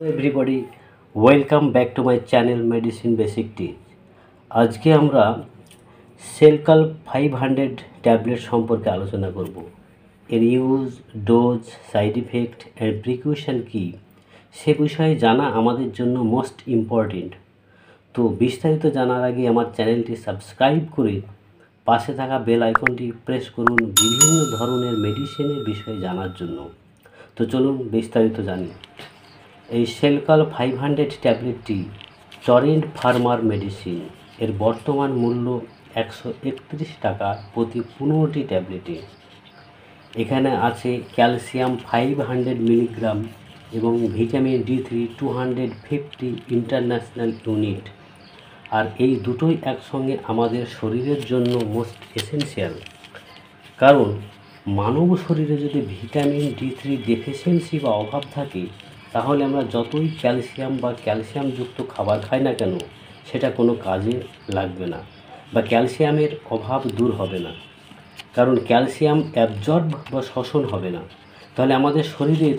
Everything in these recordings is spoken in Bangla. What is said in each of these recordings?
Everybody welcome back to my channel medicine basic teach আজকে আমরা সেলকাল ফাইভ হান্ড্রেড ট্যাবলেট সম্পর্কে আলোচনা করব। এর use dose side effect and precaution কী, সে বিষয়ে জানা আমাদের জন্য মোস্ট ইম্পর্টেন্ট তো বিস্তারিত জানার আগে আমার চ্যানেলটি সাবস্ক্রাইব করে পাশে থাকা বেল আইকনটি প্রেস করুন বিভিন্ন ধরনের মেডিসিনের বিষয়ে জানার জন্য। তো চলুন বিস্তারিত জানি। এই সেলকাল ফাইভ হান্ড্রেড ট্যাবলেটটি টরেন্ট ফার্মার মেডিসিন। এর বর্তমান মূল্য একশো একত্রিশ টাকা প্রতি পনেরোটি ট্যাবলেটে এখানে আছে ক্যালসিয়াম ফাইভ হান্ড্রেড মিলিগ্রাম এবং vitamin D three two hundred fifty international unit আর এই দুটোই একসঙ্গে আমাদের শরীরের জন্য মোস্ট এসেনশিয়াল কারণ মানব শরীরে যদি ভিটামিন ডি থ্রি ডেফিসিয়েন্সি বা অভাব থাকে তাহলে আমরা যতই ক্যালসিয়াম বা ক্যালসিয়ামযুক্ত খাবার খাই না কেন, সেটা কোনো কাজে লাগবে না বা ক্যালসিয়ামের অভাব দূর হবে না। কারণ ক্যালসিয়াম অ্যাবজর্ব বা শোষণ হবে না। তাহলে আমাদের শরীরের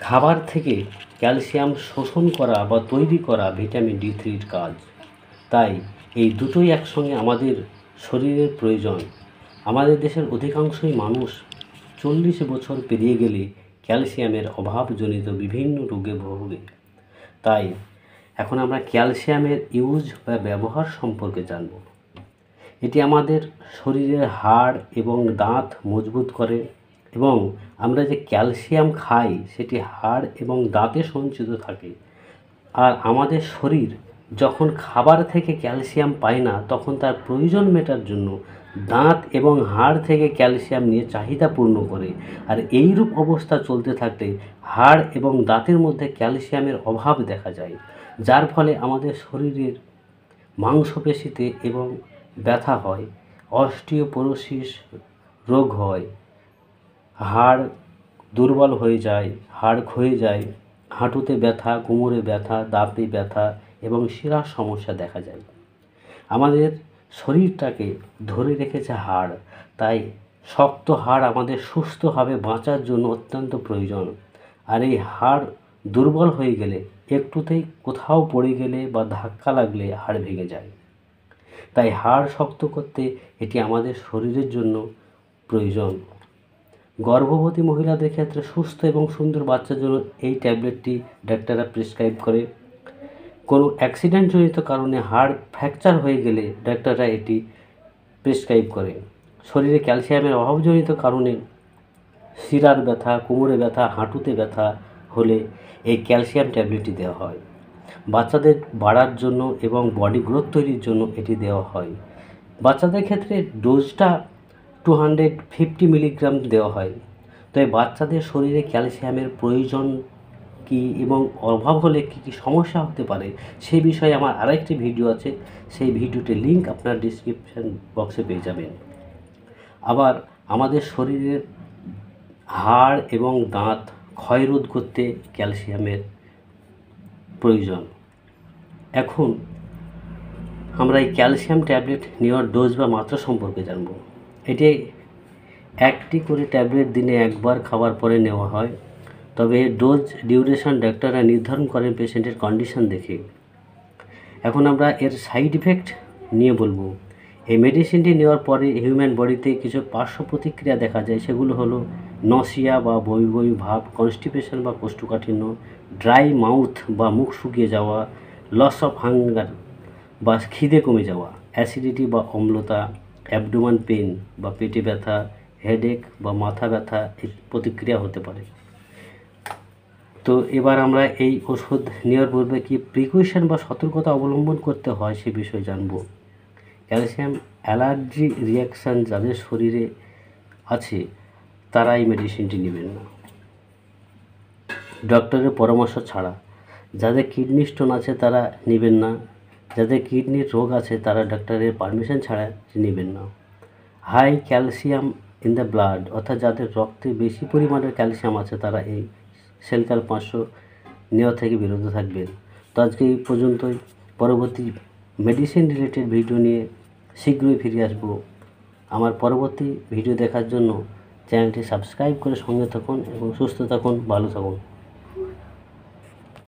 খাবার থেকে ক্যালসিয়াম শোষণ করা বা তৈরি করা ভিটামিন ডি থ্রির কাজ। তাই এই দুটোই একসঙ্গে আমাদের শরীরের প্রয়োজন। আমাদের দেশের অধিকাংশই মানুষ চল্লিশ বছর পেরিয়ে গেলে ক্যালসিয়ামের অভাবজনিত বিভিন্ন রোগে ভোগে। তাই, এখন আমরা ক্যালসিয়ামের ইউজ বা ব্যবহার সম্পর্কে জানব। এটি আমাদের শরীরের হাড় এবং দাঁত মজবুত করে এবং আমরা যে ক্যালসিয়াম খাই, সেটি হাড় এবং দাঁতে সঞ্চিত থাকে। আর আমাদের শরীর যখন খাবার থেকে ক্যালসিয়াম পায় না, তখন তার প্রয়োজন মেটার জন্য দাঁত এবং হাড় থেকে ক্যালসিয়াম নিয়ে চাহিদা পূর্ণ করে। আর এইরূপ অবস্থা চলতে থাকলে হাড় এবং দাঁতের মধ্যে ক্যালসিয়ামের অভাব দেখা যায়, যার ফলে আমাদের শরীরের মাংসপেশিতে এবং ব্যথা হয়, অস্টিওপোরোসিস রোগ হয়, হাড় দুর্বল হয়ে যায়, হাড় ক্ষয়ে যায়, হাঁটুতে ব্যথা, কোমরে ব্যথা, দাঁতে ব্যথা এবং শিরার সমস্যা দেখা যায়। আমাদের শরীরটাকে ধরে রেখেছে হাড়, তাই শক্ত হাড় আমাদের সুস্থভাবে বাঁচার জন্য অত্যন্ত প্রয়োজন। আর এই হাড় দুর্বল হয়ে গেলে, একটুতেই কোথাও পড়ে গেলে বা ধাক্কা লাগলে হাড় ভেঙে যায়। তাই হাড় শক্ত করতে এটি আমাদের শরীরের জন্য প্রয়োজন। গর্ভবতী মহিলাদের ক্ষেত্রে সুস্থ এবং সুন্দর বাচ্চার জন্য এই ট্যাবলেটটি ডাক্তাররা প্রেসক্রাইব করে। কোনো অ্যাক্সিডেন্টজনিত কারণে হাড় ফ্র্যাকচার হয়ে গেলে ডাক্তাররা এটি প্রেসক্রাইব করে। শরীরে ক্যালসিয়ামের অভাবজনিত কারণে শিরার ব্যথা, কোমরে ব্যথা, হাঁটুতে ব্যথা হলে এই ক্যালসিয়াম ট্যাবলেটটি দেওয়া হয়। বাচ্চাদের বাড়ার জন্য এবং বডি গ্রোথ তৈরির জন্য এটি দেওয়া হয়। বাচ্চাদের ক্ষেত্রে ডোজটা টু হান্ড্রেড ফিফটি মিলিগ্রাম দেওয়া হয়। তাই বাচ্চাদের শরীরে ক্যালসিয়ামের প্রয়োজন কি এবং অভাব হলে কী কী সমস্যা হতে পারে সে বিষয়ে আমার আরেকটি ভিডিও আছে। সেই ভিডিওটির লিঙ্ক আপনার ডিসক্রিপশান বক্সে পেয়ে যাবেন। আবার আমাদের শরীরের হাড় এবং দাঁত ক্ষয়রোধ করতে ক্যালসিয়ামের প্রয়োজন। এখন আমরা এই ক্যালসিয়াম ট্যাবলেট নেওয়ার ডোজ বা মাত্রা সম্পর্কে জানব। এটি একটি করে ট্যাবলেট দিনে একবার খাওয়ার পরে নেওয়া হয়। তবে ডোজ ডিউরেশন ডাক্তাররা নির্ধারণ করেন পেশেন্টের কন্ডিশন দেখে। এখন আমরা এর সাইড ইফেক্ট নিয়ে বলব। এই মেডিসিনটি নেওয়ার পরে হিউম্যান বডিতে কিছু পার্শ্ব প্রতিক্রিয়া দেখা যায়, সেগুলো হলো নসিয়া বা বই বই ভাব, কনস্টিপেশন বা কোষ্ঠকাঠিন্য, ড্রাই মাউথ বা মুখ শুকিয়ে যাওয়া, লস অফ হাঙ্গার বা খিদে কমে যাওয়া, অ্যাসিডিটি বা অম্লতা, অ্যাবডোমান পেন বা পেটে ব্যথা, হেডেক বা মাথা ব্যথা প্রতিক্রিয়া হতে পারে। তো এবার আমরা এই ওষুধ নেওয়ার পূর্বে কি প্রিকশন বা সতর্কতা অবলম্বন করতে হয় সে বিষয়ে জানব। ক্যালসিয়াম অ্যালার্জি রিয়াকশান যাদের শরীরে আছে তারা এই মেডিসিনটি নেবেন। না ডক্টরের পরামর্শ ছাড়া যাদের কিডনি স্টোন আছে, তারা নেবেন না। যাদের কিডনির রোগ আছে, তারা ডাক্তারের পারমিশন ছাড়া নেবেন না। High calcium in the blood অর্থাৎ যাদের রক্তে বেশি পরিমাণের ক্যালসিয়াম আছে, তারা এই সেলকাল পাঁচশো নেওয়া থেকে বিরত থাকবেন। তো আজকে এই পর্যন্তই। পরবর্তী মেডিসিন রিলেটেড ভিডিও নিয়ে শীঘ্রই ফিরে আসব। আমার পরবর্তী ভিডিও দেখার জন্য চ্যানেলটি সাবস্ক্রাইব করে সঙ্গে থাকুন এবং সুস্থ থাকুন, ভালো থাকুন।